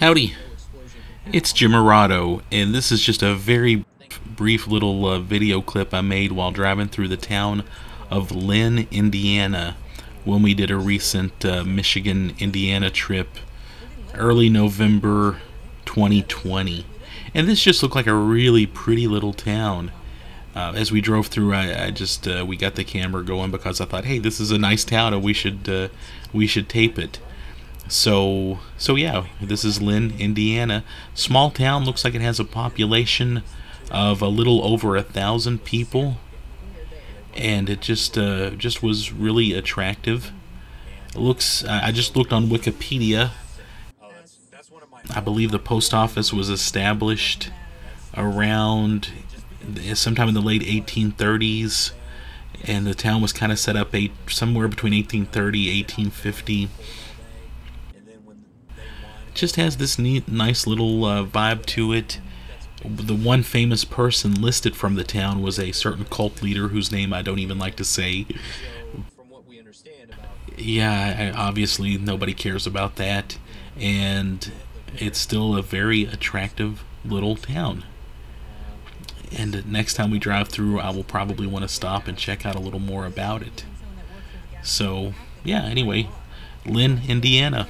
Howdy, it's Jim Arado, and this is just a very brief little uh, video clip I made while driving through the town of Lynn, Indiana, when we did a recent uh, Michigan, Indiana trip, early November 2020. And this just looked like a really pretty little town. Uh, as we drove through, I, I just uh, we got the camera going because I thought, hey, this is a nice town, and we should uh, we should tape it. So, so yeah, this is Lynn, Indiana. Small town, looks like it has a population of a little over a thousand people, and it just uh, just was really attractive. It looks, I just looked on Wikipedia. I believe the post office was established around sometime in the late 1830s, and the town was kind of set up somewhere between 1830 1850 just has this neat, nice little uh, vibe to it. The one famous person listed from the town was a certain cult leader whose name I don't even like to say. Yeah, obviously nobody cares about that, and it's still a very attractive little town. And next time we drive through, I will probably want to stop and check out a little more about it. So, yeah, anyway, Lynn, Indiana.